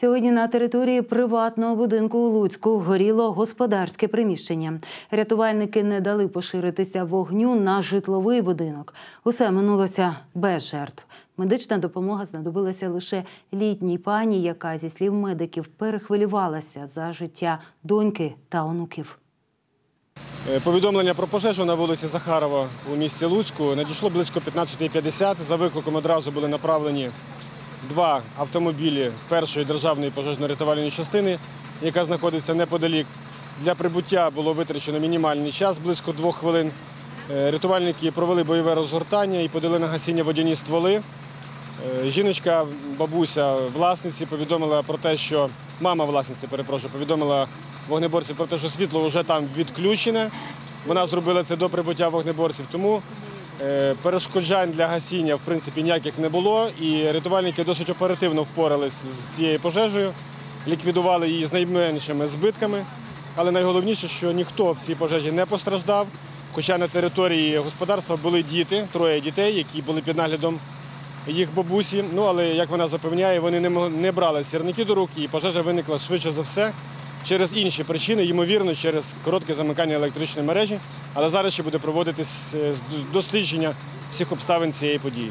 Сьогодні на території приватного будинку у Луцьку горіло господарське приміщення. Рятувальники не дали поширитися вогню на житловий будинок. Усе минулося без жертв. Медична допомога знадобилася лише літній пані, яка, зі слів медиків, перехвилювалася за життя доньки та онуків. Е, Повідомлення про пожежу на вулиці Захарова у місті Луцьку надійшло близько 15.50. За викликом одразу були направлені два автомобілі першої державної пожежно-рятувальної частини, яка знаходиться неподалік. Для прибуття було витрачено мінімальний час, близько двох хвилин. Е, Рятувальники провели бойове розгортання і подали на гасіння водяні стволи. Е, Жіночка, бабуся власниці повідомила про те, що мама власниці, перепрошую, повідомила вогнеборців про те, що світло вже там відключене. Вона зробила це до прибуття вогнеборців, тому перешкоджань для гасіння в принципі ніяких не було. І рятувальники досить оперативно впорались з цією пожежею, ліквідували її з найменшими збитками. Але найголовніше, що ніхто в цій пожежі не постраждав. Хоча на території господарства були діти, троє дітей, які були під наглядом їх бабусі. Ну але як вона запевняє, вони не брали сірники до рук, і пожежа виникла швидше за все через інші причини, ймовірно, через коротке замикання електричної мережі. Але зараз ще буде проводитись е, дослідження всіх обставин цієї події.